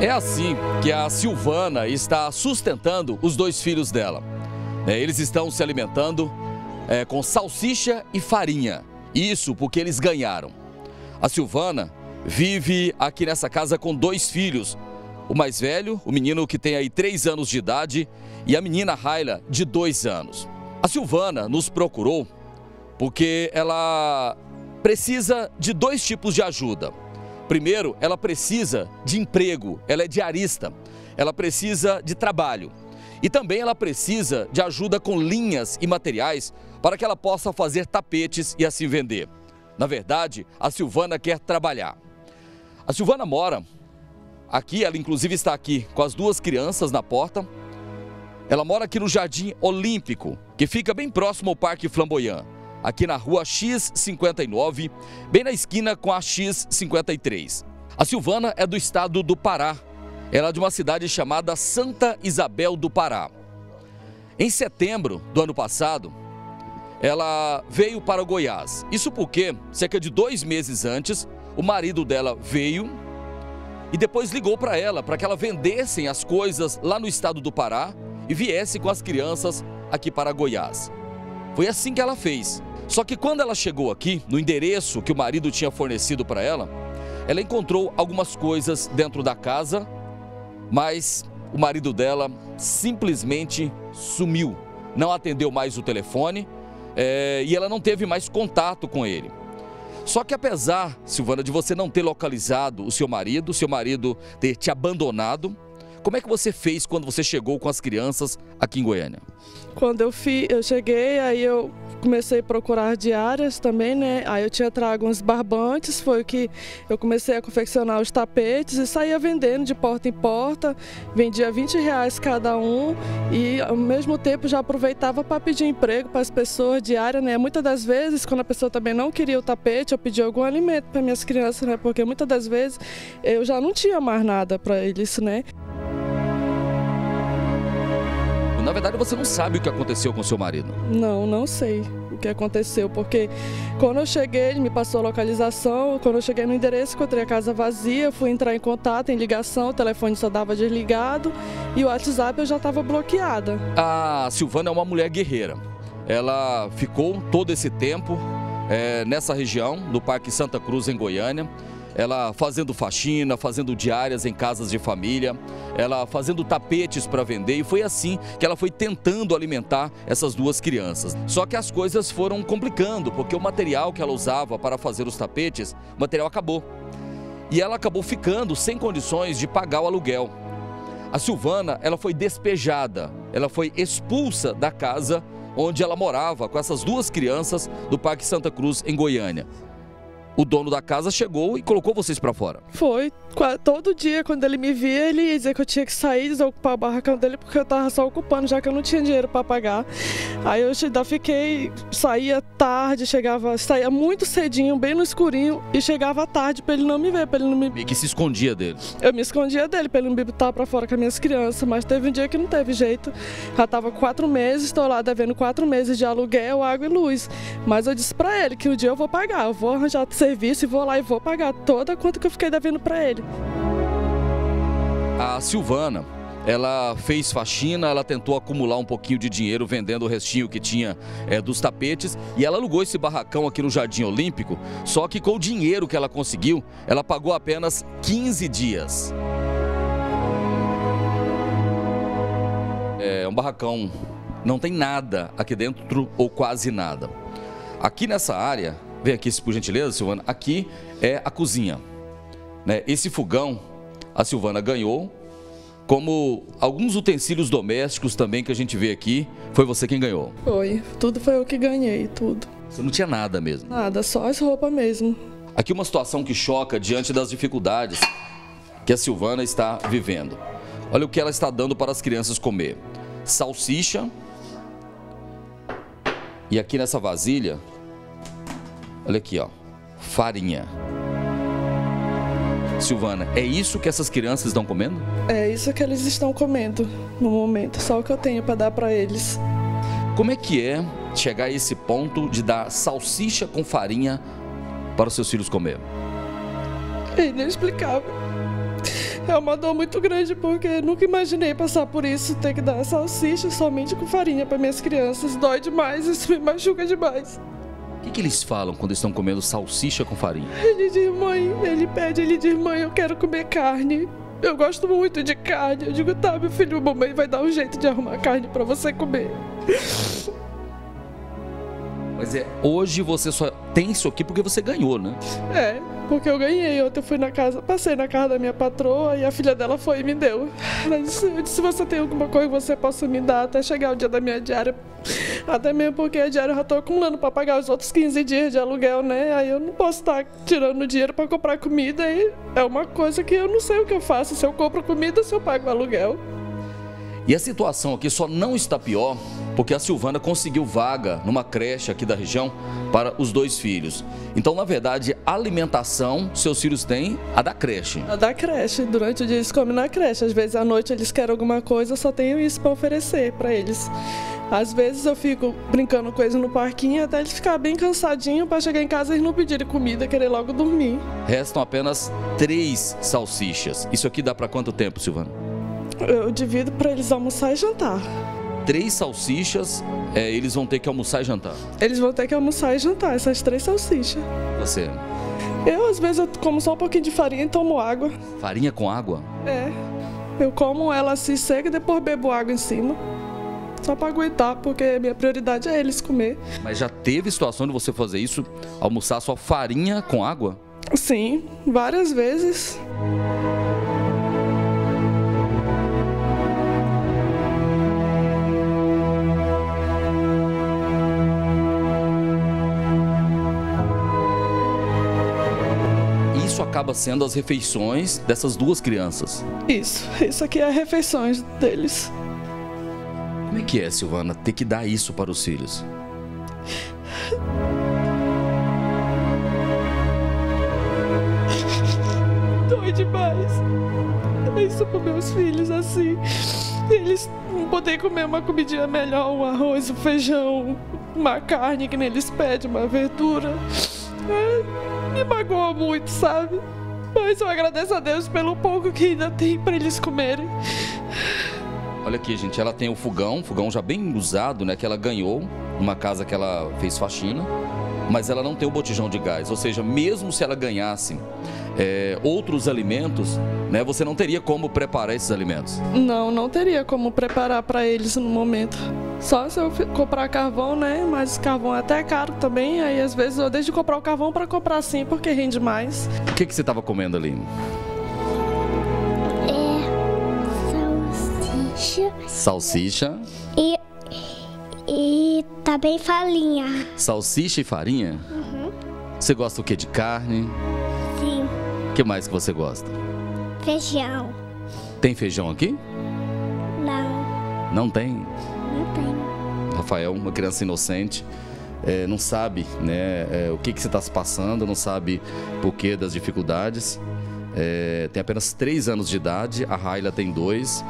É assim que a Silvana está sustentando os dois filhos dela. É, eles estão se alimentando é, com salsicha e farinha. Isso porque eles ganharam. A Silvana vive aqui nessa casa com dois filhos. O mais velho, o menino que tem aí três anos de idade, e a menina Raila, de dois anos. A Silvana nos procurou porque ela precisa de dois tipos de ajuda. Primeiro, ela precisa de emprego, ela é diarista, ela precisa de trabalho. E também ela precisa de ajuda com linhas e materiais para que ela possa fazer tapetes e assim vender. Na verdade, a Silvana quer trabalhar. A Silvana mora aqui, ela inclusive está aqui com as duas crianças na porta. Ela mora aqui no Jardim Olímpico, que fica bem próximo ao Parque Flamboyant aqui na rua X59, bem na esquina com a X53. A Silvana é do estado do Pará. Ela é de uma cidade chamada Santa Isabel do Pará. Em setembro do ano passado, ela veio para Goiás. Isso porque, cerca de dois meses antes, o marido dela veio e depois ligou para ela para que ela vendessem as coisas lá no estado do Pará e viesse com as crianças aqui para Goiás. Foi assim que ela fez. Só que quando ela chegou aqui, no endereço que o marido tinha fornecido para ela, ela encontrou algumas coisas dentro da casa, mas o marido dela simplesmente sumiu, não atendeu mais o telefone é, e ela não teve mais contato com ele. Só que apesar, Silvana, de você não ter localizado o seu marido, seu marido ter te abandonado, como é que você fez quando você chegou com as crianças aqui em Goiânia? Quando eu, fi, eu cheguei, aí eu comecei a procurar diárias também, né? Aí eu tinha trago uns barbantes, foi que eu comecei a confeccionar os tapetes e saía vendendo de porta em porta, vendia 20 reais cada um e ao mesmo tempo já aproveitava para pedir emprego para as pessoas diária, né? Muitas das vezes, quando a pessoa também não queria o tapete, eu pedia algum alimento para minhas crianças, né? Porque muitas das vezes eu já não tinha mais nada para eles, né? Na verdade, você não sabe o que aconteceu com seu marido. Não, não sei o que aconteceu, porque quando eu cheguei, ele me passou a localização, quando eu cheguei no endereço, encontrei a casa vazia, fui entrar em contato, em ligação, o telefone só dava desligado e o WhatsApp eu já estava bloqueada. A Silvana é uma mulher guerreira. Ela ficou todo esse tempo é, nessa região, do Parque Santa Cruz, em Goiânia ela fazendo faxina, fazendo diárias em casas de família, ela fazendo tapetes para vender e foi assim que ela foi tentando alimentar essas duas crianças. Só que as coisas foram complicando, porque o material que ela usava para fazer os tapetes, o material acabou. E ela acabou ficando sem condições de pagar o aluguel. A Silvana, ela foi despejada, ela foi expulsa da casa onde ela morava com essas duas crianças do Parque Santa Cruz, em Goiânia o dono da casa chegou e colocou vocês para fora. Foi. Todo dia, quando ele me via, ele ia dizer que eu tinha que sair, desocupar o barracão dele, porque eu tava só ocupando, já que eu não tinha dinheiro para pagar. Aí eu ainda fiquei, saía tarde, chegava, saía muito cedinho, bem no escurinho, e chegava tarde para ele não me ver, para ele não me... E que se escondia dele? Eu me escondia dele, para ele não me botar para fora com as minhas crianças, mas teve um dia que não teve jeito. Já tava quatro meses, estou lá devendo quatro meses de aluguel, água e luz. Mas eu disse para ele que o um dia eu vou pagar, eu vou arranjar serviço e vou lá e vou pagar toda a conta que eu fiquei devendo para ele. A Silvana, ela fez faxina, ela tentou acumular um pouquinho de dinheiro vendendo o restinho que tinha é, dos tapetes e ela alugou esse barracão aqui no Jardim Olímpico, só que com o dinheiro que ela conseguiu, ela pagou apenas 15 dias. É um barracão, não tem nada aqui dentro ou quase nada. Aqui nessa área Vem aqui, por gentileza, Silvana. Aqui é a cozinha. Né? Esse fogão a Silvana ganhou, como alguns utensílios domésticos também que a gente vê aqui, foi você quem ganhou. Foi, tudo foi eu que ganhei, tudo. Você não tinha nada mesmo? Nada, só as roupas mesmo. Aqui uma situação que choca diante das dificuldades que a Silvana está vivendo. Olha o que ela está dando para as crianças comer. Salsicha. E aqui nessa vasilha Olha aqui, ó. Farinha. Silvana, é isso que essas crianças estão comendo? É isso que eles estão comendo no momento, só o que eu tenho para dar para eles. Como é que é chegar a esse ponto de dar salsicha com farinha para os seus filhos comer? É inexplicável. É uma dor muito grande porque nunca imaginei passar por isso, ter que dar salsicha somente com farinha para minhas crianças. Dói demais, isso me machuca demais. Que, eles falam quando estão comendo salsicha com farinha? Ele diz, mãe, ele pede, ele diz, mãe, eu quero comer carne. Eu gosto muito de carne. Eu digo, tá, meu filho, mamãe vai dar um jeito de arrumar carne para você comer. Mas é, hoje você só tem isso aqui porque você ganhou, né? É, porque eu ganhei. Ontem eu fui na casa, passei na casa da minha patroa e a filha dela foi e me deu. Ela disse, eu disse, se você tem alguma coisa que você possa me dar até chegar o dia da minha diária. Até mesmo porque a diária eu já tô acumulando para pagar os outros 15 dias de aluguel, né? Aí eu não posso estar tirando dinheiro para comprar comida e é uma coisa que eu não sei o que eu faço, se eu compro comida se eu pago o aluguel. E a situação aqui só não está pior porque a Silvana conseguiu vaga numa creche aqui da região para os dois filhos. Então, na verdade, alimentação seus filhos têm a da creche. A da creche. Durante o dia eles comem na creche. Às vezes à noite eles querem alguma coisa, eu só tenho isso para oferecer para eles. Às vezes eu fico brincando com eles no parquinho até eles ficarem bem cansadinhos para chegar em casa e não pedirem comida, querer logo dormir. Restam apenas três salsichas. Isso aqui dá para quanto tempo, Silvana? Eu divido para eles almoçar e jantar. Três salsichas, é, eles vão ter que almoçar e jantar? Eles vão ter que almoçar e jantar, essas três salsichas. Você? Eu, às vezes, eu como só um pouquinho de farinha e tomo água. Farinha com água? É. Eu como ela assim seca e depois bebo água em cima. Só para aguentar, porque minha prioridade é eles comer. Mas já teve situação de você fazer isso? Almoçar só farinha com água? Sim, várias vezes. Acaba sendo as refeições dessas duas crianças. Isso, isso aqui é as refeições deles. Como é que é, Silvana, ter que dar isso para os filhos? Dói demais. É isso para meus filhos, assim. Eles não poder comer uma comidinha melhor, um arroz, um feijão, uma carne que nem eles pedem, uma verdura. É me magoa muito, sabe? Mas eu agradeço a Deus pelo pouco que ainda tem para eles comerem. Olha aqui, gente, ela tem o fogão, fogão já bem usado, né? Que ela ganhou numa casa que ela fez faxina, mas ela não tem o botijão de gás. Ou seja, mesmo se ela ganhasse é, outros alimentos, né? Você não teria como preparar esses alimentos? Não, não teria como preparar para eles no momento. Só se eu comprar carvão, né? Mas carvão é até caro também. Aí às vezes eu deixo de comprar o carvão para comprar sim, porque rende mais. O que, que você estava comendo ali? É salsicha. Salsicha. E, e também farinha. Salsicha e farinha? Uhum. Você gosta o que? De carne? Sim. O que mais que você gosta? Feijão. Tem feijão aqui? Não. Não tem? Não tem. Rafael, uma criança inocente, é, não sabe né, é, o que, que você está se passando, não sabe por que das dificuldades. É, tem apenas três anos de idade, a Raila tem dois.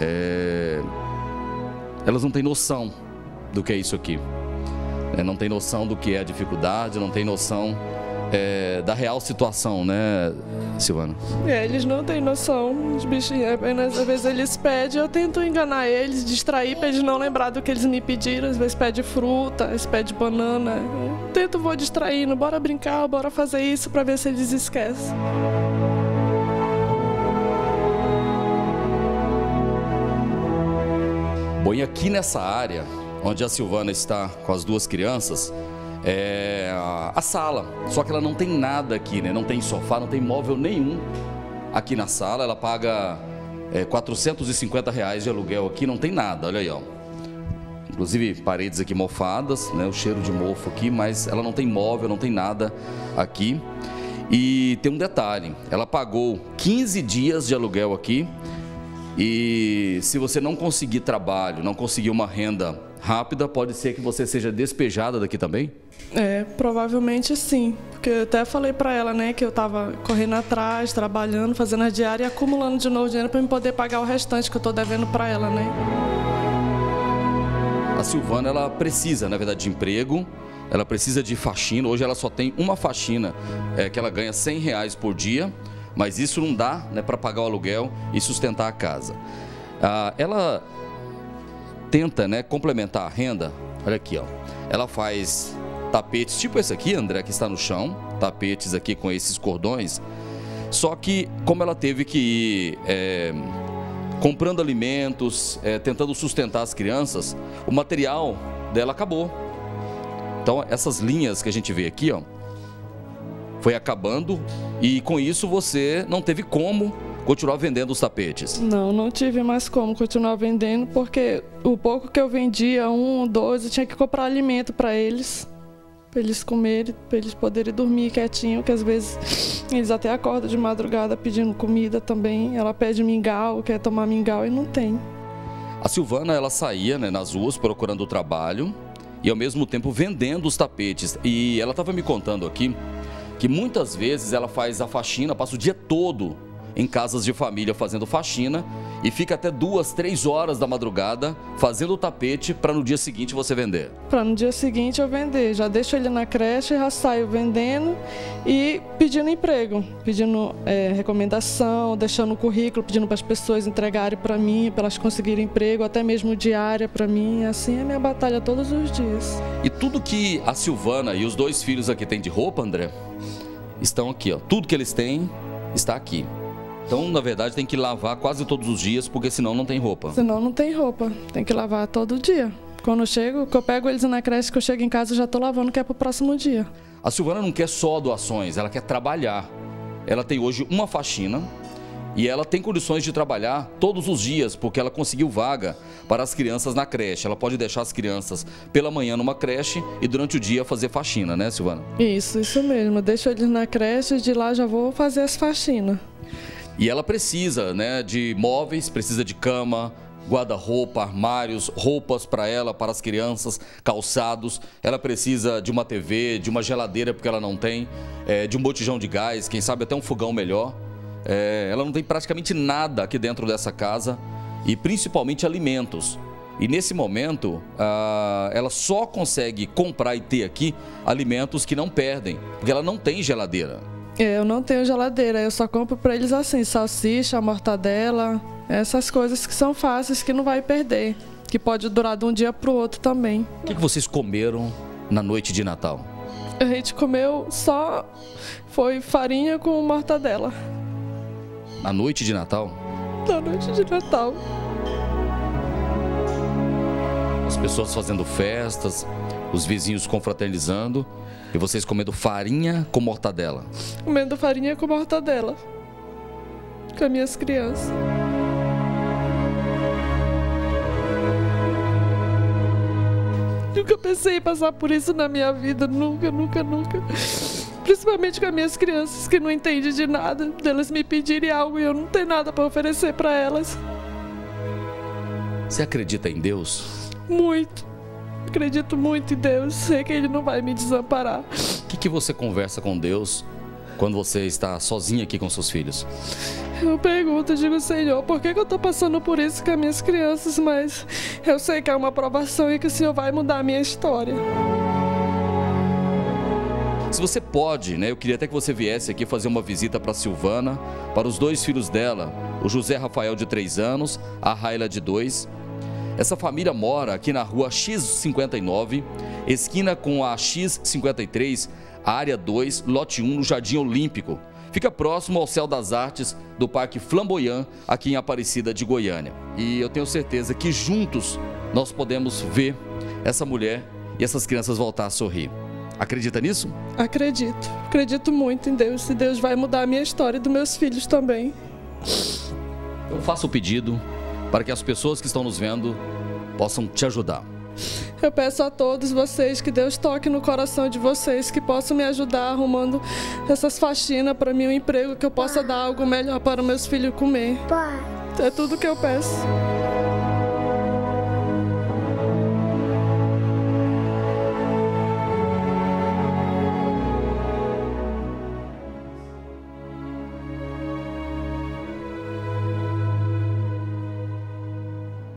É, elas não têm noção do que é isso aqui. É, não tem noção do que é a dificuldade, não tem noção é, da real situação, né, Silvana? É, eles não têm noção, os bichinhos, apenas às vezes eles pedem, eu tento enganar eles, distrair para eles não lembrar do que eles me pediram, às vezes pede fruta, às vezes pede banana. Eu tento, vou distraindo, bora brincar, bora fazer isso para ver se eles esquecem. Bom, e aqui nessa área, onde a Silvana está com as duas crianças, é, a sala. Só que ela não tem nada aqui, né? Não tem sofá, não tem móvel nenhum aqui na sala. Ela paga é, 450 reais de aluguel aqui, não tem nada. Olha aí, ó. Inclusive paredes aqui mofadas, né? O cheiro de mofo aqui, mas ela não tem móvel, não tem nada aqui. E tem um detalhe, ela pagou 15 dias de aluguel aqui. E se você não conseguir trabalho, não conseguir uma renda rápida, pode ser que você seja despejada daqui também? É, provavelmente sim. Porque eu até falei para ela, né, que eu estava correndo atrás, trabalhando, fazendo a diária e acumulando de novo dinheiro para me poder pagar o restante que eu estou devendo para ela, né? A Silvana, ela precisa, na verdade, de emprego, ela precisa de faxina. Hoje ela só tem uma faxina é, que ela ganha 100 reais por dia mas isso não dá né, para pagar o aluguel e sustentar a casa. Ah, ela tenta né, complementar a renda, olha aqui, ó. ela faz tapetes tipo esse aqui, André, que está no chão, tapetes aqui com esses cordões, só que como ela teve que ir é, comprando alimentos, é, tentando sustentar as crianças, o material dela acabou. Então essas linhas que a gente vê aqui, ó, foi acabando e com isso você não teve como continuar vendendo os tapetes? Não, não tive mais como continuar vendendo, porque o pouco que eu vendia, um, dois, eu tinha que comprar alimento para eles, para eles comerem, para eles poderem dormir quietinho, que às vezes eles até acordam de madrugada pedindo comida também. Ela pede mingau, quer tomar mingau e não tem. A Silvana, ela saía né, nas ruas procurando trabalho e ao mesmo tempo vendendo os tapetes. E ela estava me contando aqui que muitas vezes ela faz a faxina, passa o dia todo em casas de família fazendo faxina e fica até duas, três horas da madrugada fazendo o tapete para no dia seguinte você vender. Para no dia seguinte eu vender. Já deixo ele na creche, já saio vendendo e pedindo emprego, pedindo é, recomendação, deixando o currículo, pedindo para as pessoas entregarem para mim, para elas conseguirem emprego, até mesmo diária para mim. Assim é minha batalha todos os dias. E tudo que a Silvana e os dois filhos aqui têm de roupa, André, estão aqui, ó. Tudo que eles têm está aqui. Então, na verdade, tem que lavar quase todos os dias, porque senão não tem roupa. Senão não tem roupa. Tem que lavar todo dia. Quando eu chego, que eu pego eles na creche, que eu chego em casa, eu já tô lavando, que é pro próximo dia. A Silvana não quer só doações, ela quer trabalhar. Ela tem hoje uma faxina e ela tem condições de trabalhar todos os dias, porque ela conseguiu vaga para as crianças na creche. Ela pode deixar as crianças pela manhã numa creche e durante o dia fazer faxina, né, Silvana? Isso, isso mesmo. Eu deixo eles na creche e de lá já vou fazer as faxinas. E ela precisa né, de móveis, precisa de cama, guarda-roupa, armários, roupas para ela, para as crianças, calçados. Ela precisa de uma TV, de uma geladeira, porque ela não tem, é, de um botijão de gás, quem sabe até um fogão melhor. É, ela não tem praticamente nada aqui dentro dessa casa e principalmente alimentos. E nesse momento, ela só consegue comprar e ter aqui alimentos que não perdem, porque ela não tem geladeira. Eu não tenho geladeira, eu só compro para eles assim, salsicha, mortadela, essas coisas que são fáceis, que não vai perder, que pode durar de um dia para o outro também. O que, que vocês comeram na noite de Natal? A gente comeu só, foi farinha com mortadela. Na noite de Natal? Na noite de Natal. As pessoas fazendo festas, os vizinhos confraternizando e vocês comendo farinha com mortadela. Comendo farinha com mortadela. Com as minhas crianças. Nunca pensei em passar por isso na minha vida. Nunca, nunca, nunca. Principalmente com as minhas crianças que não entendem de nada. Delas me pedirem algo e eu não tenho nada para oferecer para elas. Você acredita em Deus? Muito. Acredito muito em Deus, sei que Ele não vai me desamparar. O que, que você conversa com Deus quando você está sozinha aqui com seus filhos? Eu pergunto, digo, Senhor, por que, que eu estou passando por isso com as minhas crianças? Mas eu sei que é uma aprovação e que o Senhor vai mudar a minha história. Se você pode, né? Eu queria até que você viesse aqui fazer uma visita para Silvana, para os dois filhos dela, o José Rafael de 3 anos, a Raila de 2 essa família mora aqui na rua X59, esquina com a X53, área 2, lote 1, no Jardim Olímpico. Fica próximo ao Céu das Artes do Parque Flamboyant, aqui em Aparecida de Goiânia. E eu tenho certeza que juntos nós podemos ver essa mulher e essas crianças voltar a sorrir. Acredita nisso? Acredito. Acredito muito em Deus. E Deus vai mudar a minha história e dos meus filhos também. Eu faço o pedido para que as pessoas que estão nos vendo possam te ajudar. Eu peço a todos vocês que Deus toque no coração de vocês, que possam me ajudar arrumando essas faxinas para mim, um emprego, que eu possa dar algo melhor para meus filhos comer. É tudo que eu peço.